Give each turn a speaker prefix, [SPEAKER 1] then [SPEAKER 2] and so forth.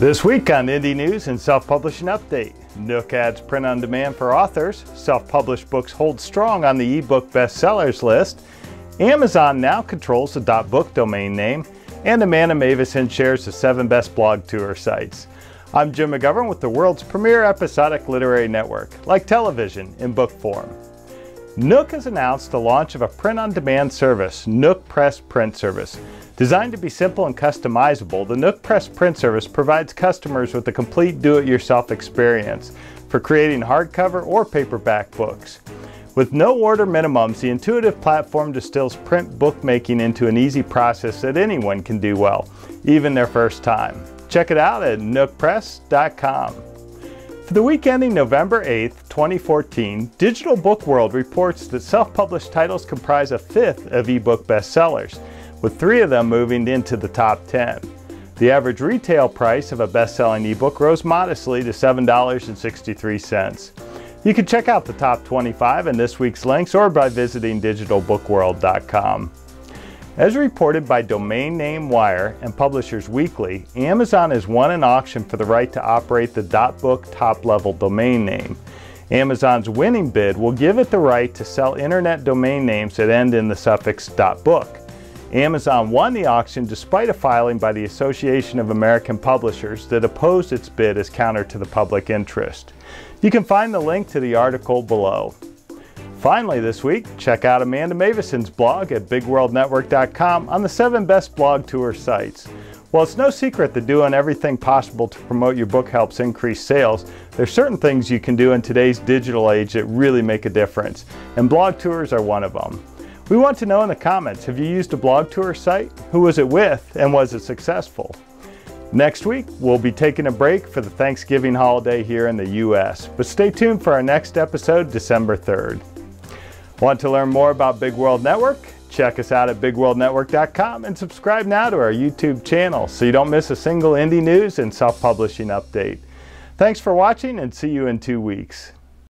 [SPEAKER 1] This week on Indie News and Self-Publishing Update, Nook adds print on demand for authors, self-published books hold strong on the ebook bestsellers list, Amazon now controls the .book domain name, and Amanda Mavison shares the seven best blog tour sites. I'm Jim McGovern with the world's premier episodic literary network, like television, in book form. Nook has announced the launch of a print-on-demand service, Nook Press Print Service. Designed to be simple and customizable, the Nook Press Print Service provides customers with a complete do-it-yourself experience for creating hardcover or paperback books. With no order minimums, the intuitive platform distills print bookmaking into an easy process that anyone can do well, even their first time. Check it out at nookpress.com. For the week ending November 8, 2014, Digital Book World reports that self-published titles comprise a fifth of ebook bestsellers, with three of them moving into the top 10. The average retail price of a best-selling ebook rose modestly to $7.63. You can check out the top 25 in this week's links or by visiting digitalbookworld.com. As reported by Domain Name Wire and Publishers Weekly, Amazon has won an auction for the right to operate the .book top-level domain name. Amazon's winning bid will give it the right to sell internet domain names that end in the suffix .book. Amazon won the auction despite a filing by the Association of American Publishers that opposed its bid as counter to the public interest. You can find the link to the article below. Finally this week, check out Amanda Mavison's blog at bigworldnetwork.com on the 7 best blog tour sites. While it's no secret that doing everything possible to promote your book helps increase sales, there's certain things you can do in today's digital age that really make a difference, and blog tours are one of them. We want to know in the comments, have you used a blog tour site? Who was it with, and was it successful? Next week, we'll be taking a break for the Thanksgiving holiday here in the U.S., but stay tuned for our next episode December 3rd. Want to learn more about Big World Network? Check us out at bigworldnetwork.com and subscribe now to our YouTube channel so you don't miss a single indie news and self-publishing update. Thanks for watching and see you in two weeks.